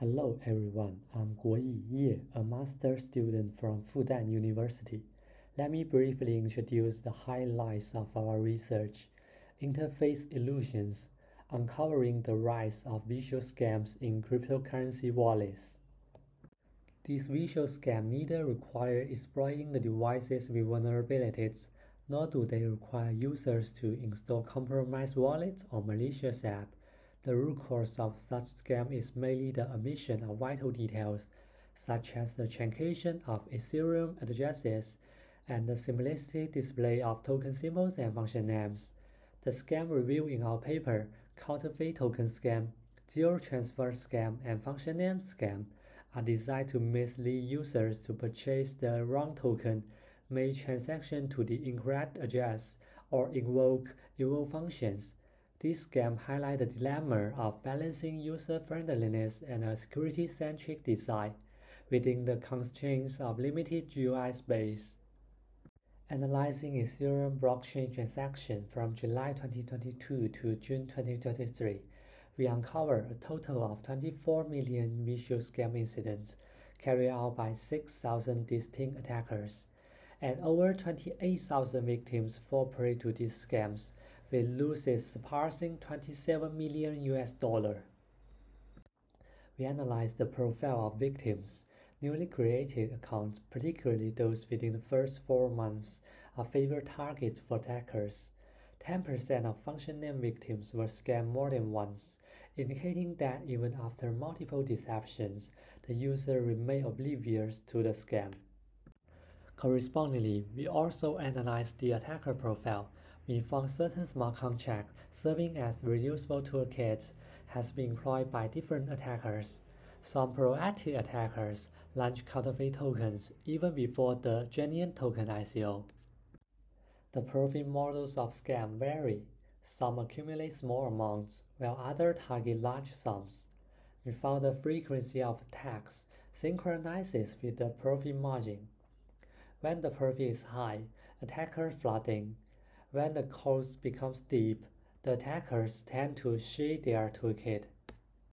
Hello everyone, I'm Guoyi Ye, a master student from Fudan University. Let me briefly introduce the highlights of our research. Interface illusions, uncovering the rise of visual scams in cryptocurrency wallets. These visual scams neither require exploiting the devices vulnerabilities, nor do they require users to install compromised wallets or malicious app. The root cause of such scam is mainly the omission of vital details, such as the truncation of Ethereum addresses and the simplistic display of token symbols and function names. The scam revealed in our paper, Counterfeit Token Scam, Zero Transfer Scam, and Function Name Scam, are designed to mislead users to purchase the wrong token, make transaction to the incorrect address, or invoke evil functions. This scam highlights the dilemma of balancing user-friendliness and a security-centric design within the constraints of limited GUI space. Analyzing Ethereum blockchain transaction from July 2022 to June 2023, we uncovered a total of 24 million visual scam incidents carried out by 6,000 distinct attackers, and over 28,000 victims fall prey to these scams with losses surpassing 27 million US dollar. We analyzed the profile of victims. Newly created accounts, particularly those within the first four months, are favored targets for attackers. 10% of function name victims were scammed more than once, indicating that even after multiple deceptions, the user remained oblivious to the scam. Correspondingly, we also analyzed the attacker profile we found certain smart contracts serving as reusable toolkits has been employed by different attackers. Some proactive attackers launch counterfeit tokens even before the genuine token ICO. The profit models of scam vary. Some accumulate small amounts, while others target large sums. We found the frequency of attacks synchronizes with the profit margin. When the profit is high, attackers flooding when the course becomes deep, the attackers tend to shade their toolkit.